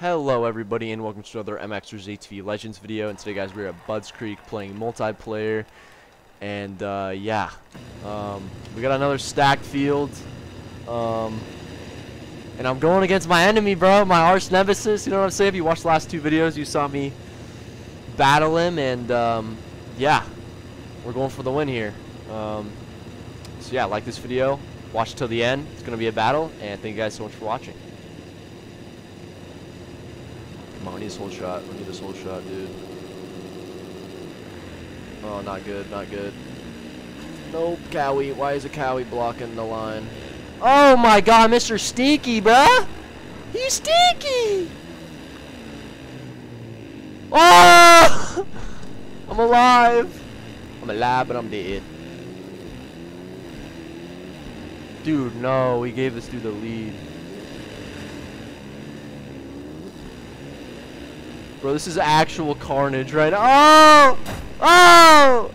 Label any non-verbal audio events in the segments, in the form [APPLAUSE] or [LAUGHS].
Hello everybody and welcome to another MX vs Legends video. And today guys we're at Budds Creek playing multiplayer. And uh, yeah um, we got another stacked field. Um, and I'm going against my enemy bro my arch nemesis. You know what I'm saying? If you watched the last two videos you saw me battle him. And um, yeah we're going for the win here. Um, so yeah like this video. Watch till the end. It's gonna be a battle. And thank you guys so much for watching Come on, we need this whole shot. We need this whole shot, dude. Oh, not good, not good. Nope, Kawi. Why is a Kawi blocking the line? Oh my god, Mr. Stinky, bruh! He's stinky! Oh! [LAUGHS] I'm alive! I'm alive, but I'm dead. Dude, no, we gave this dude the lead. Bro, this is actual carnage right now. Oh! Oh!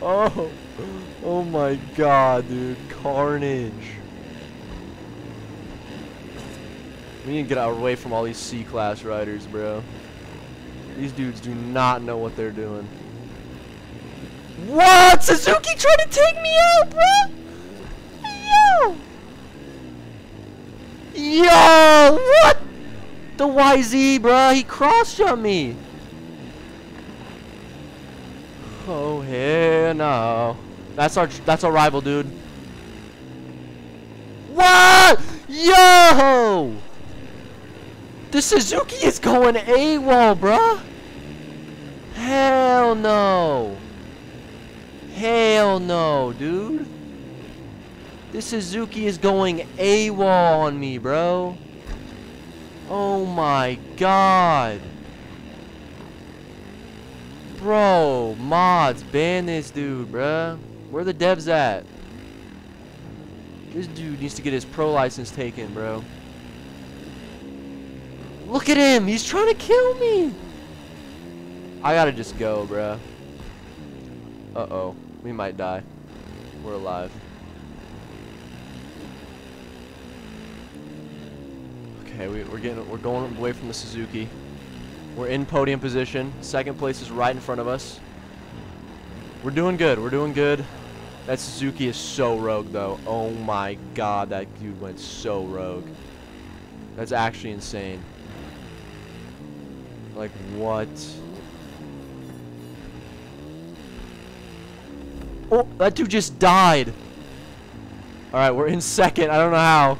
Oh! Oh my god, dude. Carnage. We need to get away from all these C-class riders, bro. These dudes do not know what they're doing. What? Suzuki trying to take me out, bro? Yo! Yo! What? The YZ, bruh. He cross jumped me. Oh, hell no. That's our, that's our rival, dude. What? Yo! The Suzuki is going AWOL, bruh. Hell no. Hell no, dude. This Suzuki is going AWOL on me, bro. Oh my god. Bro, mods, ban this dude, bruh. Where the devs at? This dude needs to get his pro license taken, bro. Look at him. He's trying to kill me. I gotta just go, bruh. Uh-oh. We might die. We're alive. Okay, we, are getting we're going away from the Suzuki. We're in podium position. Second place is right in front of us. We're doing good. We're doing good. That Suzuki is so rogue, though. Oh my god, that dude went so rogue. That's actually insane. Like, what? Oh, that dude just died. Alright, we're in second. I don't know how.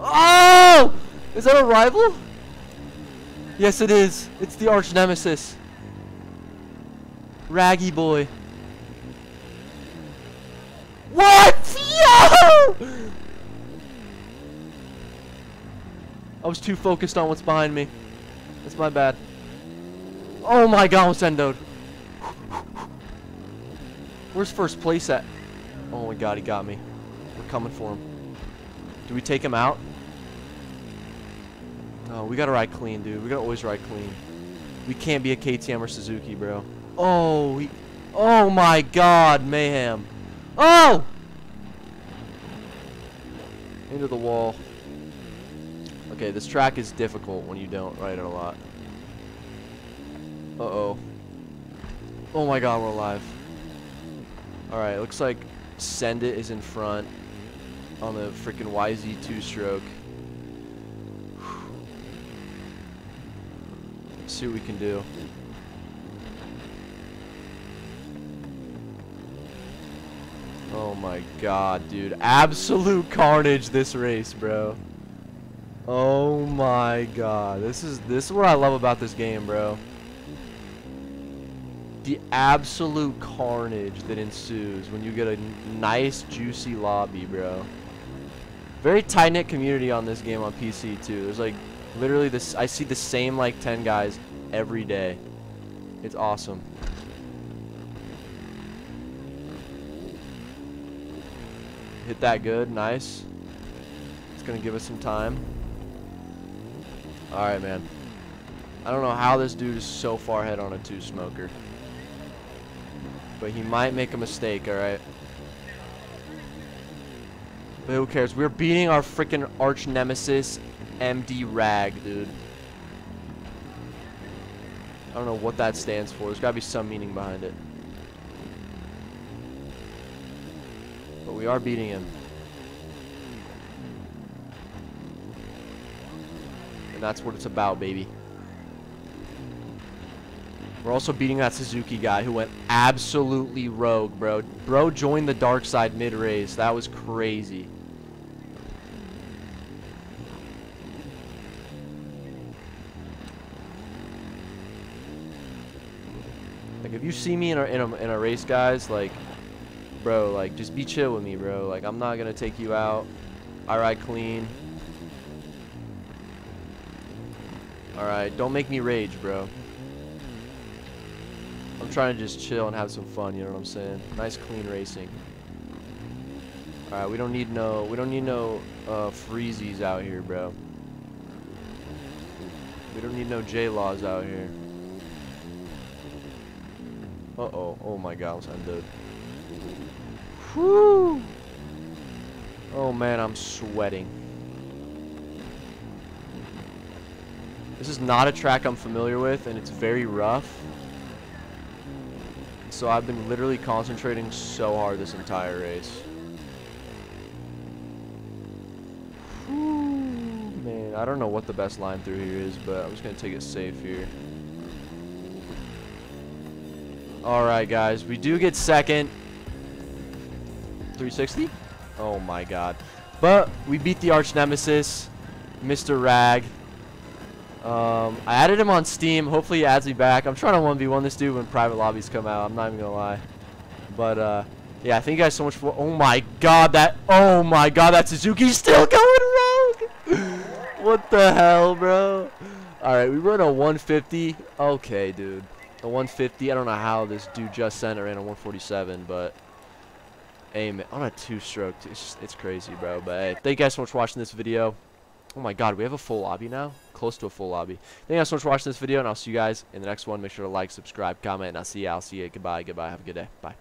Oh! Is that a rival? Yes, it is. It's the arch nemesis. Raggy boy. What? Yo! I was too focused on what's behind me. That's my bad. Oh my god, almost endoed. Where's first place at? Oh my god, he got me. We're coming for him. Do we take him out? Oh, we gotta ride clean, dude. We gotta always ride clean. We can't be a KTM or Suzuki, bro. Oh, oh my god, mayhem. Oh! Into the wall. Okay, this track is difficult when you don't ride it a lot. Uh-oh. Oh my god, we're alive. Alright, looks like Send It is in front on the freaking YZ two-stroke. See what we can do. Oh my god, dude. Absolute carnage this race, bro. Oh my god. This is this is what I love about this game, bro. The absolute carnage that ensues when you get a nice juicy lobby, bro. Very tight-knit community on this game on PC too. There's like Literally, this I see the same like 10 guys every day. It's awesome. Hit that good, nice. It's gonna give us some time. Alright, man. I don't know how this dude is so far ahead on a two-smoker. But he might make a mistake, alright? But who cares? We're beating our freaking arch nemesis, MD Rag, dude. I don't know what that stands for. There's gotta be some meaning behind it. But we are beating him. And that's what it's about, baby. We're also beating that Suzuki guy who went absolutely rogue, bro. Bro joined the dark side mid-race. That was crazy. Like, if you see me in a, in a, in a race, guys, like, bro, like, just be chill with me, bro. Like, I'm not going to take you out. I ride clean. Alright, don't make me rage, bro. I'm trying to just chill and have some fun, you know what I'm saying? Nice clean racing. Alright, we don't need no we don't need no uh freezies out here, bro. We don't need no J laws out here. Uh oh, oh my god, I'm dead. Whoo! Oh man, I'm sweating. This is not a track I'm familiar with, and it's very rough. So I've been literally concentrating so hard this entire race. Whew, man, I don't know what the best line through here is, but I'm just going to take it safe here. Alright, guys. We do get second. 360? Oh, my God. But we beat the arch nemesis, Mr. Rag. Um, I added him on Steam. Hopefully he adds me back. I'm trying to 1v1 this dude when private lobbies come out. I'm not even going to lie. But, uh, yeah, thank you guys so much for... Oh, my God. That... Oh, my God. That Suzuki's still going rogue. [LAUGHS] what the hell, bro? All right, we run a 150. Okay, dude. A 150. I don't know how this dude just sent it ran a 147, but... Aim it on a two-stroke. It's, just, it's crazy, bro. But, hey, thank you guys so much for watching this video. Oh my god, we have a full lobby now? Close to a full lobby. Thank you guys so much for watching this video, and I'll see you guys in the next one. Make sure to like, subscribe, comment, and I'll see you. I'll see you. Goodbye. Goodbye. Have a good day. Bye.